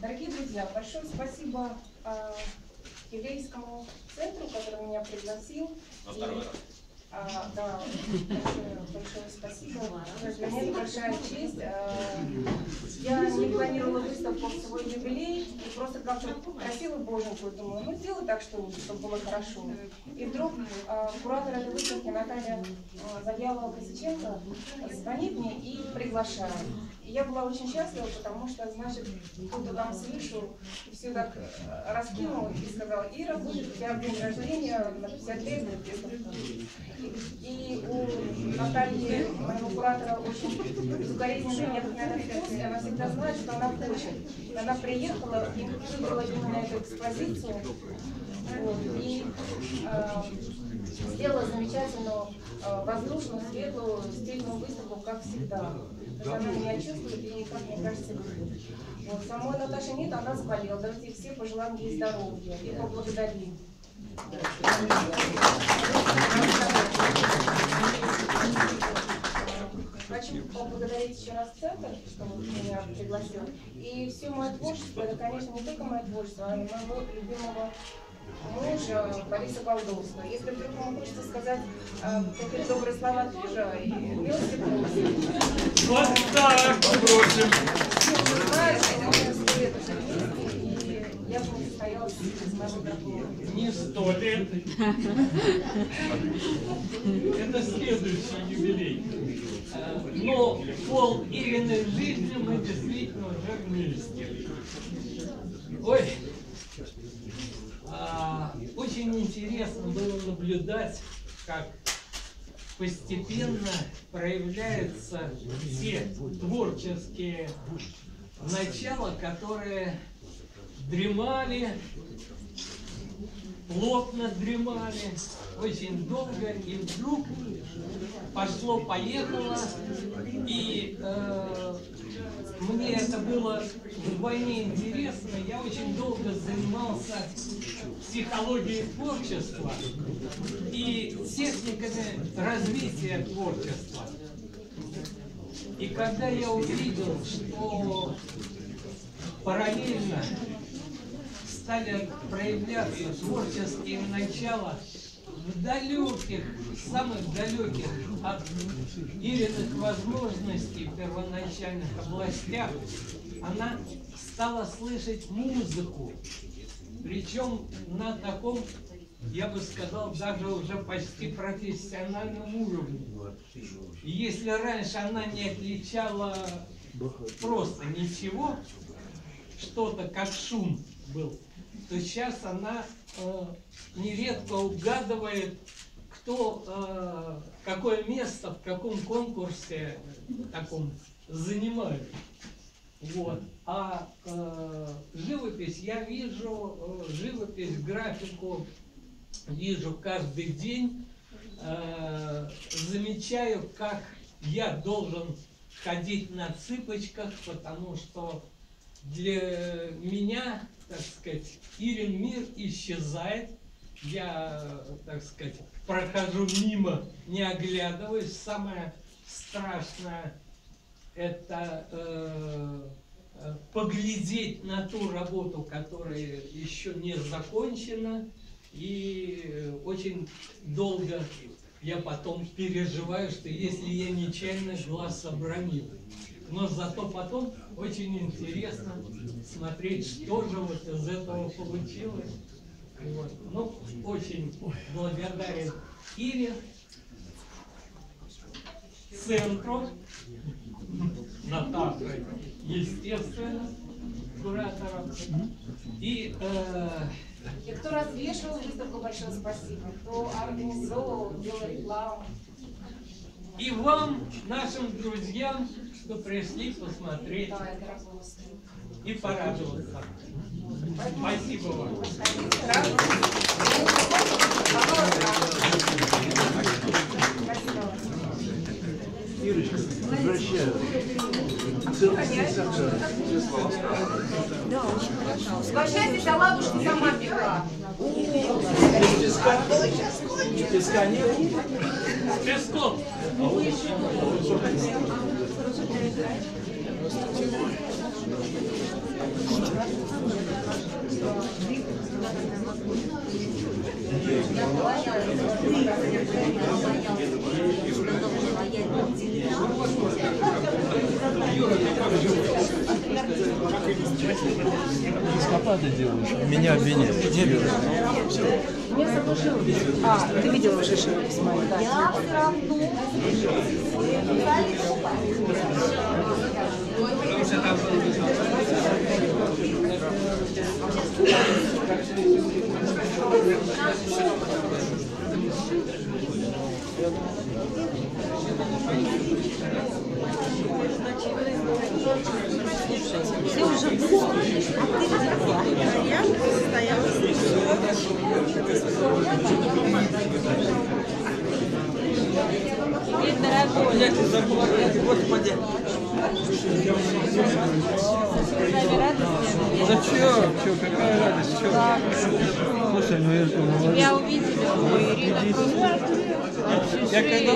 Дорогие друзья, большое спасибо а, еврейскому центру, который меня пригласил. На второй раз. А, да, большое, большое спасибо. Для меня большая честь. А, я не планировала выставку в свой юбилей, и просто как-то красиво боженькую думаю, ну сделай так что-нибудь, чтобы было хорошо. И вдруг а, куратор этой выставки Наталья а, Завьялова Косиченко звонит мне и приглашает. И я была очень счастлива, потому что, значит, кто-то там слышу, и все так э, раскинула и сказала, Ира, будет у тебя день рождения на 50 лет, выставка». И у Натальи, моего куратора, очень безукоризненный необыкновенный вкус, она всегда знает, что она хочет. Она приехала и выбрала именно эту экспозицию. Вот, и э, сделала замечательную, э, воздушную, светлую, стильную выставку, как всегда. То есть она меня чувствует и, как мне кажется, любит. Вот, самой Наташи нет, она заболела. Давайте все пожелаем ей здоровья и поблагодарим. Хочу поблагодарить еще раз центр, что вот меня пригласил. И все мое творчество, это, конечно, не только мое творчество, а и моего любимого мужа Бориса Колдовского. Если вдруг вам хочется сказать э, какие добрые слова тоже, и милости просим. Вот так попросим. Это следующий юбилей. Но пол Ириной жизни мы действительно уже вместе. Ой, а, очень интересно было наблюдать, как постепенно проявляются те творческие начала, которые дремали, плотно дремали очень долго, и вдруг пошло-поехало, и э, мне это было вдвойне интересно. Я очень долго занимался психологией творчества и техниками развития творчества. И когда я увидел, что параллельно стали проявляться творческие начала в далеких, самых далеких от Ириных возможностей первоначальных областях, она стала слышать музыку. Причем на таком, я бы сказал, даже уже почти профессиональном уровне. И если раньше она не отличала просто ничего, что-то как шум был, то сейчас она э, нередко угадывает, кто, э, какое место в каком конкурсе таком занимает. Вот. А э, живопись, я вижу э, живопись, графику вижу каждый день, э, замечаю, как я должен ходить на цыпочках, потому что для меня, так сказать, Ирин мир исчезает. Я, так сказать, прохожу мимо, не оглядываясь. Самое страшное это э, э, поглядеть на ту работу, которая еще не закончена. И очень долго я потом переживаю, что если я нечаянно глаз обронил. Но зато потом очень интересно смотреть, что же вот из этого получилось. Вот. Ну, очень благодарен Ире, центру, Наташе, естественно, кураторам. И э, И кто развешивал выставку, большое спасибо. Кто организовывал, делал рекламу. И вам, нашим друзьям, что пришли посмотреть Да, и порадоваться. Спасибо вам. Спасибо вам. Ирочка, возвращаю. Целостный сахар. Угощайтесь, а ладушки сама пекла. Песка? Песка нет? Песков. Эскапады делаешь, а меня обвиняют. Не обижай. А, ты видел уже живопись мою, да? Господи. Зачем? Че, какая радость? Че? Слушай, ну это... ну, Я увидела, ой, Ирина, Я когда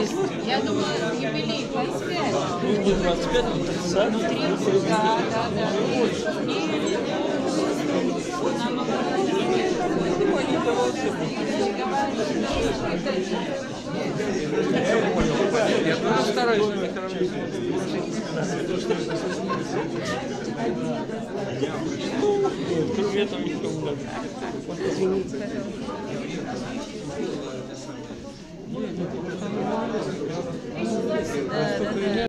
я думаю, юбилей 25. будет 25 30 Да, да, да. Я тоже стараюсь на них равняться. Кроме этого никого не надо.